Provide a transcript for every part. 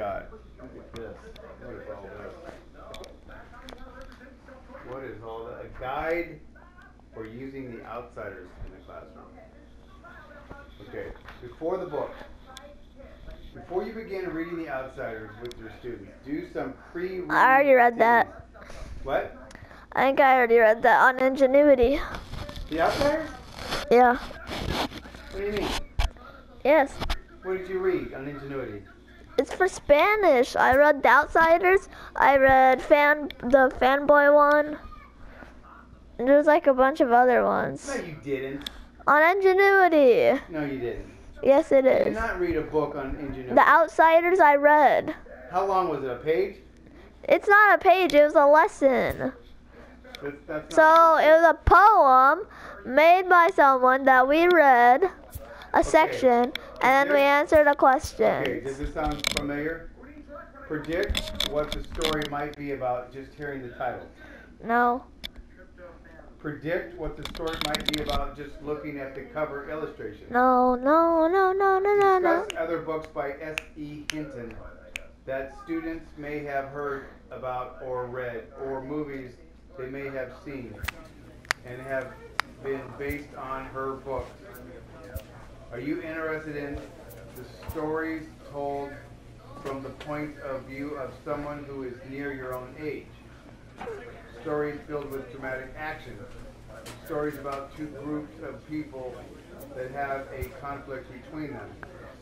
God. Look at this. What is all this? What is all that? A guide for using the outsiders in the classroom. Okay, before the book, before you begin reading the outsiders with your students, do some pre I already read that. What? I think I already read that on Edgenuity. The outsiders? Yeah. What do you mean? Yes. What did you read on Edgenuity? It's for Spanish. I read The Outsiders. I read fan the fanboy one. And there's like a bunch of other ones. No, you didn't. On Edgenuity. No, you didn't. Yes, it is. You did not read a book on Edgenuity. The Outsiders I read. How long was it? A page? It's not a page, it was a lesson. That's, that's So not it was a poem made by someone that we read a section and then we answered a Okay, question. does this sound familiar? Predict what the story might be about just hearing the title. No. Predict what the story might be about just looking at the cover illustration. No, no, no, no, no, no, no. Discuss other books by S.E. Hinton that students may have heard about or read, or movies they may have seen and have been based on her books. Are you interested in the stories told from the point of view of someone who is near your own age? Stories filled with dramatic action. Stories about two groups of people that have a conflict between them,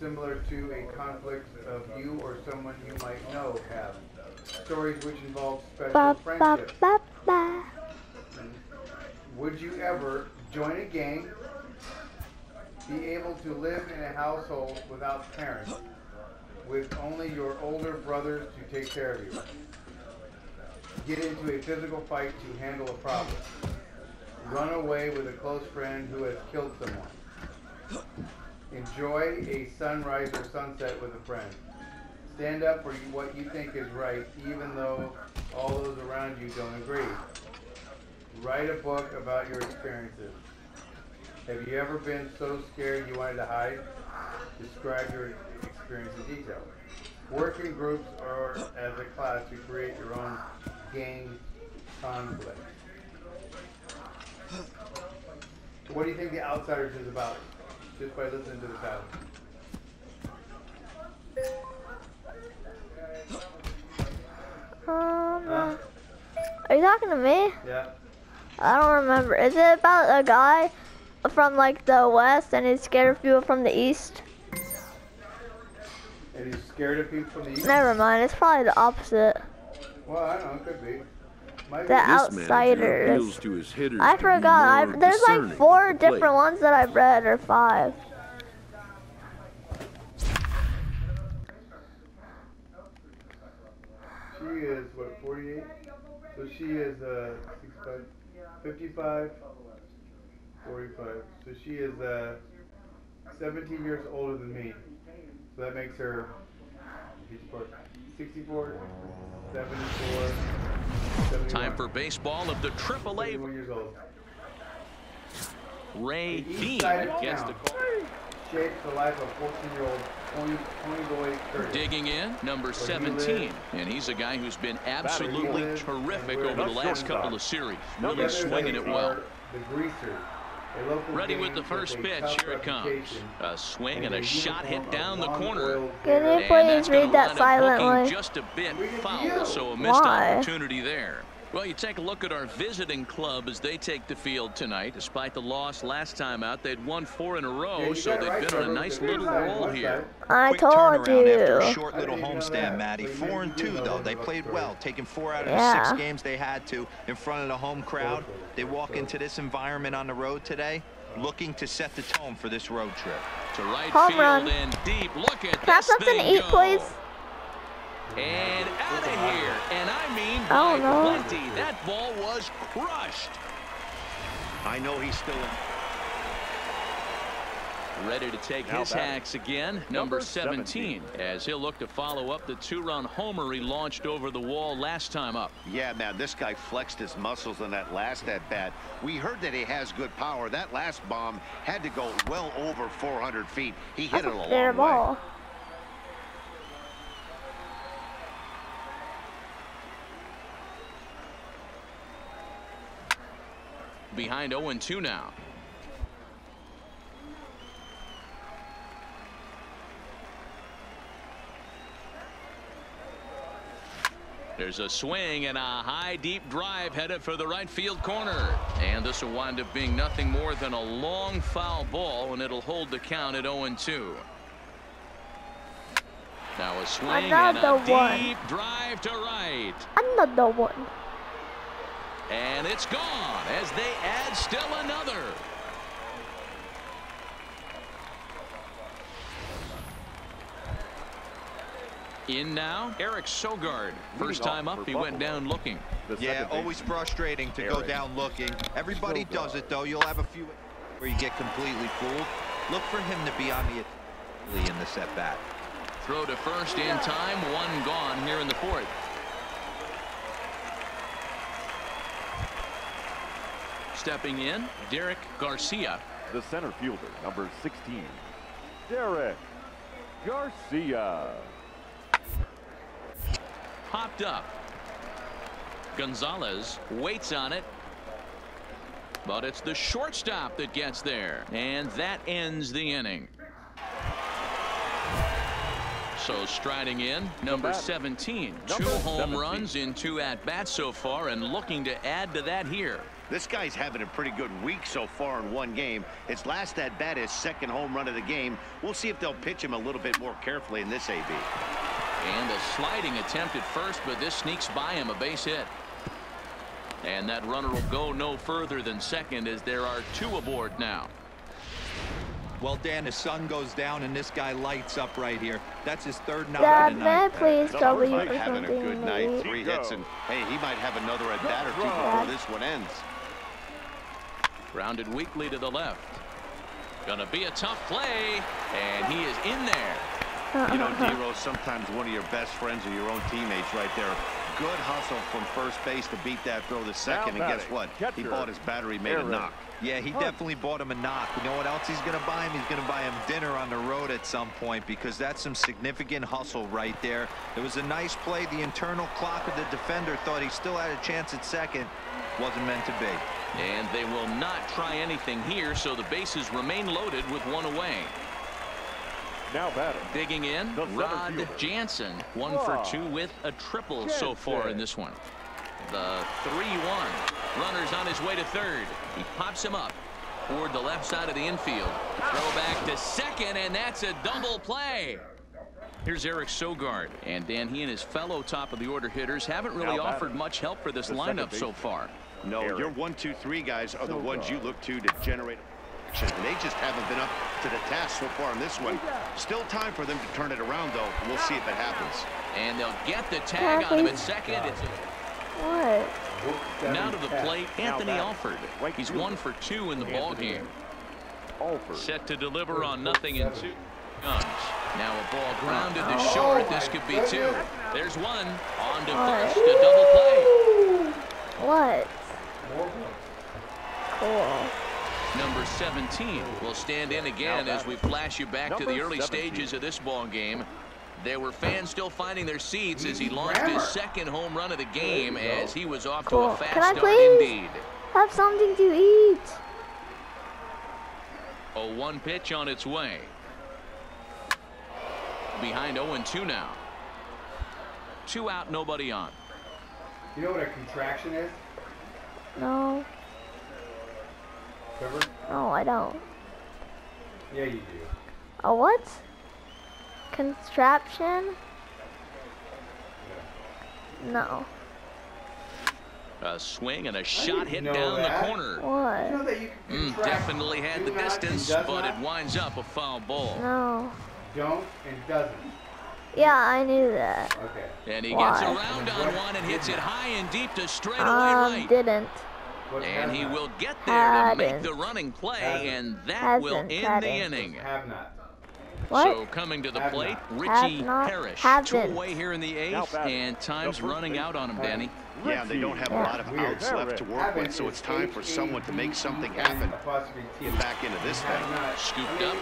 similar to a conflict of you or someone you might know have. Stories which involve special Ba, ba, friendships. ba, ba. Would you ever join a gang, be able to live in a household without parents, with only your older brothers to take care of you? Get into a physical fight to handle a problem. Run away with a close friend who has killed someone. Enjoy a sunrise or sunset with a friend. Stand up for what you think is right, even though all those around you don't agree. Write a book about your experiences. Have you ever been so scared you wanted to hide? Describe your experience in detail. Work in groups or as a class to create your own gang conflict. What do you think The Outsiders is about? Just by listening to the title. Um, Huh? are you talking to me? Yeah. I don't remember. Is it about a guy from like the west and he's scared of people from the east? And he's scared of people from the east? Never mind. It's probably the opposite. Well, I don't know. It could be. Might. The This Outsiders. to his I forgot. I, more there's like four at the different ones that I've read, or five. She is, what, 48? So she is uh, 65, 55, 45. So she is uh, 17 years older than me. So that makes her 64, 64 74, 71. Time for baseball of the AAA. 71 years old. Ray Dean gets the call. Shapes the life of 14-year-old Tony, Tony Boy Digging in, number 17. And he's a guy who's been absolutely terrific over the last couple of series. Really swinging it well. The Greasers. A local Ready with the first pitch. Here it comes. A swing and a a shot hit down the corner. Can hair. you please read that wind up silently? Just a bit We foul, so a missed Why? opportunity there. Well, you take a look at our visiting club as they take the field tonight. Despite the loss last time out, they'd won four in a row, you so they've right, been on a nice little roll west here. side. I Quick told turnaround after a you. short little didn't even know homestand, that. Maddie. Four and two though. They played well, taking four out of the six games they had to in front of the home crowd. They walk into this environment on the road today, looking to set the tone for this road trip. To right Home field run. and deep. Look at Can I have this something to thing eat, go. please? And out of here. And I mean I by don't know. plenty. That ball was crushed. I know he's still in. Ready to take Now his batting. hacks again, number 17, as he'll look to follow up the two-run homer he launched over the wall last time up. Yeah, man, this guy flexed his muscles in that last at bat. We heard that he has good power. That last bomb had to go well over 400 feet. He hit That's it a a fair long way. Behind 0-2 now. There's a swing and a high deep drive headed for the right field corner. And this will wind up being nothing more than a long foul ball and it'll hold the count at 0-2. Now a swing Another and a one. deep drive to right. Another one. And it's gone as they add still another. In now, Eric Sogard. First time up, he went down looking. Yeah, always frustrating to go down looking. Everybody Still does it, though. You'll have a few where you get completely fooled. Look for him to be on the in the set bat. Throw to first in time, one gone here in the fourth. Stepping in, Derek Garcia. The center fielder, number 16, Derek Garcia. Popped up. Gonzalez waits on it. But it's the shortstop that gets there. And that ends the inning. So striding in, number 17. Number two home 17. runs in two at-bats so far and looking to add to that here. This guy's having a pretty good week so far in one game. His last at bat is second home run of the game. We'll see if they'll pitch him a little bit more carefully in this AB. And a sliding attempt at first, but this sneaks by him a base hit. And that runner will go no further than second as there are two aboard now. Well, Dan, the sun goes down and this guy lights up right here. That's his third knock Dad, of the may I night. please Number trouble you five. for Having a good night, three Go. hits, and hey, he might have another at bat or two before this one ends. Grounded weakly to the left. Gonna be a tough play, and he is in there. You know, D sometimes one of your best friends or your own teammates right there. Good hustle from first base to beat that throw to second, and guess batting, what? He bought his battery, made a Aaron. knock. Yeah, he definitely bought him a knock. You know what else he's going to buy him? He's going to buy him dinner on the road at some point because that's some significant hustle right there. It was a nice play. The internal clock of the defender thought he still had a chance at second. Wasn't meant to be. And they will not try anything here, so the bases remain loaded with one away. Now batting. Digging in, Rod fielder. Jansen, one for two with a triple so far in this one. The 3-1. Runner's on his way to third. He pops him up toward the left side of the infield. Throw back to second, and that's a double play. Here's Eric Sogard. And Dan, he and his fellow top of the order hitters haven't really Now offered batting. much help for this The lineup so far. No, Eric. your one, two, three guys are the So ones you look to to generate action. They just haven't been up to the task so far in this one. Still time for them to turn it around, though. We'll see if it happens. And they'll get the tag on him at second. It's a What? Now to the plate, Anthony batting. Alford. Right He's one for two in the ball game. Alford. Set to deliver on nothing in two guns. Now a ball grounded to Oh short. my This could be two. There's one. On to first. A double play. What? More Cool. Number 17 will stand in again as we flash you back to the early 17. stages of this ball game. There were fans still finding their seats as he launched his second home run of the game as he was off to a Cool. fast Can I start please? indeed. Have something to eat. A one pitch on its way. Behind 0-2 now. Two out, nobody on. You know what a contraction is, No. Trevor? No, I don't. Yeah, you do. A what? Contraption? No. A swing and a shot hit down that. the corner. You know What? that you can Mm, definitely had do the distance, does but it winds up a foul ball. No. Don't and doesn't. Yeah, I knew that. Okay. And he Why? gets around on one and hits it high and deep to straightaway Um, right. didn't. What And he will get there to make the running play, and that will end the inning. What? So coming to the Have plate, not. Richie Have. Parrish. Two away here in the eighth, batting. and time's The running out on him, baseman, Danny. Yeah, they don't have a lot of Weird. outs left to work Haven't with, so it's time for someone to make something happen. Get back into this thing. Scooped up.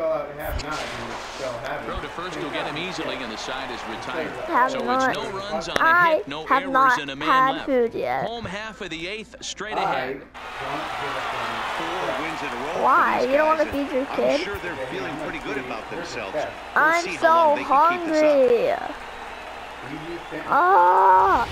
It would be easier just to spell out have not, you spell have Throw to first will get him easily, and the side is retired. Have so not. it's no runs on a I hit, no have errors, not and a man had left. food yet. Home half of the eighth, straight I ahead. don't give a damn. Four wins in a row. for Why? these You don't guys, wanna and feed your kid? I'm sure they're feeling pretty good about themselves. We'll I'm so long they can keep this up. hungry. You think- Ah,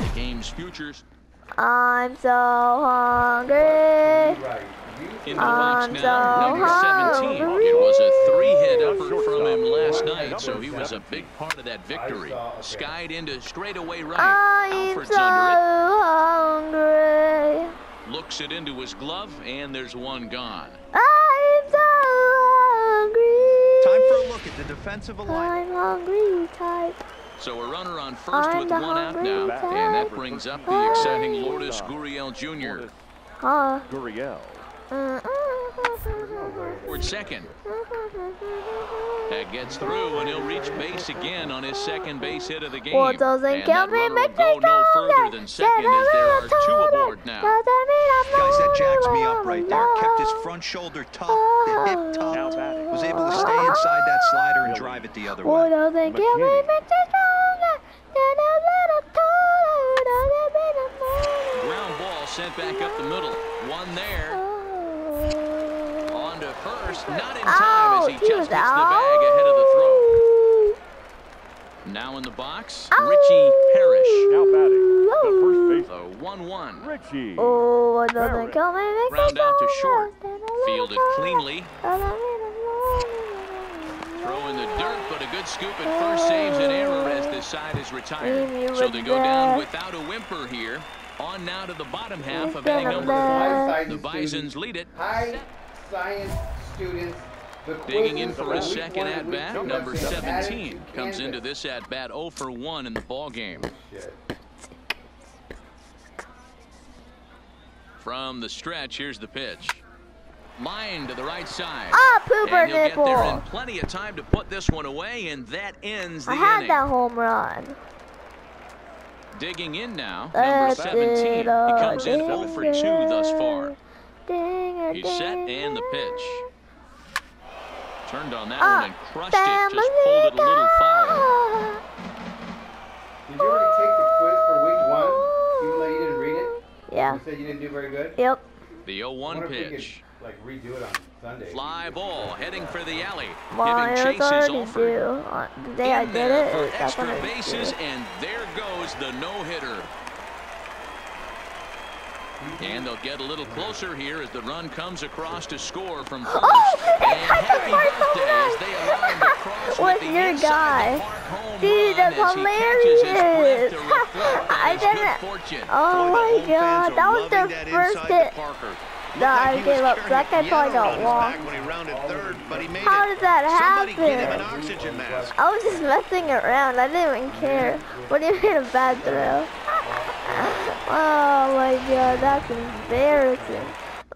The game's futures I'm so hungry. Right. In the box now. Uh, number 17. It was a three-hit effort from him last night, so he was a big part of that victory. saw- Skied into straightaway right. I'm Alford's so under hungry. it. Looks it into his glove, and there's one gone. I'm so hungry. Time for a look at the defensive alignment. I'm hungry type. So a runner on 1st I'm with one out hungry now, and that brings up the exciting Lourdes Gurriel Jr. Huh? Gurriel. Toward second. That gets through, and he'll reach base again on his second base hit of the game. What doesn't and kill that me runner will go no further than second as there are two aboard now. Guys, that jacks me up right there. Kept his front shoulder tucked, the hip Now tucked. Was able to stay inside that slider and drive it the other What way. doesn't kill me McKinney. makes me stronger. Than a little taller, doesn't mean I'm. Ground ball sent back up the middle. One there. Oh. On to first. Not in time as he just was hits the bag ahead of the throw. Now in the box, Richie Parrish. Now batting. The first The 1-1. base. Richie. Oh, what doesn't Parrish. kill me Ground out to short. Than a little Fielded cleanly. doesn't mean I'm more. Throw in the dirt, but a good scoop at first saves an error as this side is retired. So they go down without a whimper here. On now to the bottom half of inning number that. four. The Bisons students- lead it. High science students. Digging in for a second at bat, number have been added 17 comes into this at bat 0 for 1 in the ball game. From the stretch, here's the pitch. Line to the right side. Ah, pooper and he'll get there in plenty of time to put this one away, and that ends the I had inning. that home run. Digging in now, number 17. He comes in oh, 0 for 2 thus far. Ding, He's set and the pitch. Turned on that Ah, one and crushed it. Just pulled it a little foul. Did you already take the quiz for week one, even though you didn't read it? Yeah. You said you didn't do very good. Yep. The 0-1 wonder if pitch. Could, like redo it on Sunday. Fly ball heading for the alley. Mine Giving is chases already due. Uh, The day I did it, for it that's extra I bases, and there goes the no-hitter. And they'll get a little closer here as the run comes across to score from first. Oh, and it's happy my birthday as home they run. aligned across With with the your guy. the Dude, that's as he catches his breath hilarious. to reflect on I didn't- Oh my god, that was their first inside to hit. Parker. Looked Nah, like I gave up. carrying That guy probably got on walked. back when he rounded third, but he made How did that Somebody get him happen? an oxygen mask. I was just messing around. I didn't even care. What do you mean a bad throw? Oh my god, that's embarrassing.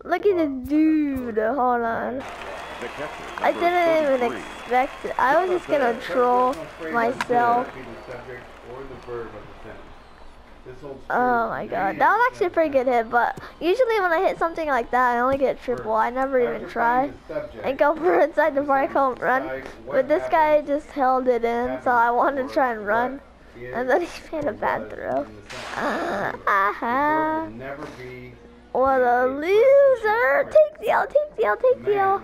Look at this dude. Hold on. I didn't even expect it. I was just gonna troll myself. Oh my god, that was actually a pretty good hit, but usually when I hit something like that, I only get triple. I never even try and go for inside the park home run. But this guy just held it in, so I wanted to try and run, and then he made a bad throw. Uh-huh. Never What a loser! Take the L, take the L, take the L.